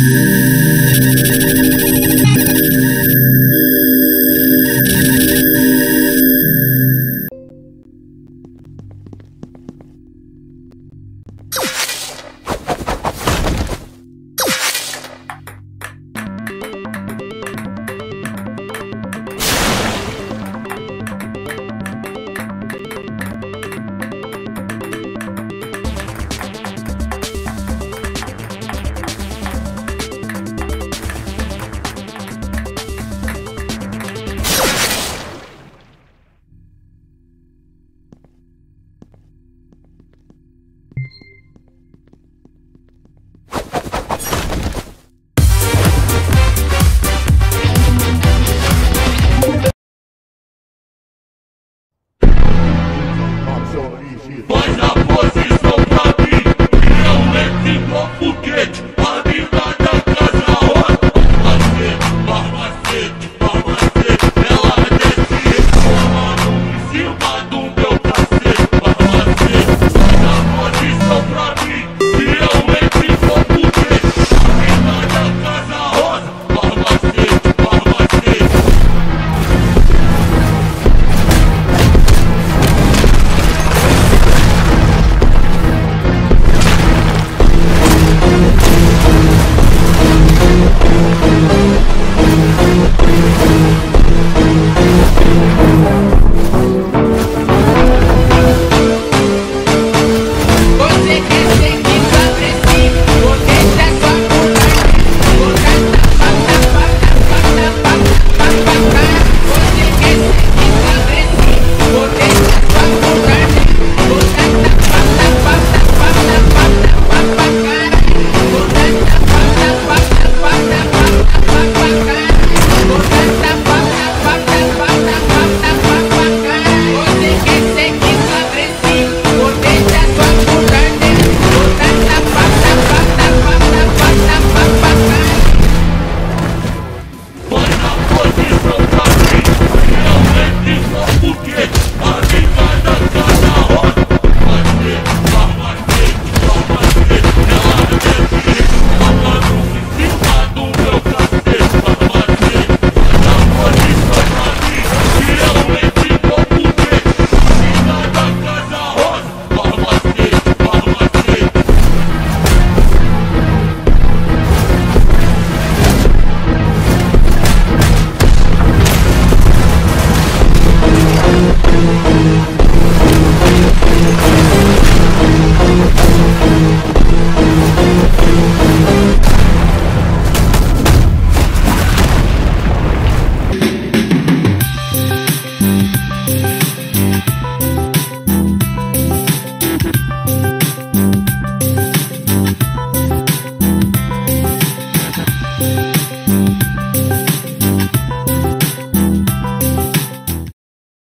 Yeah.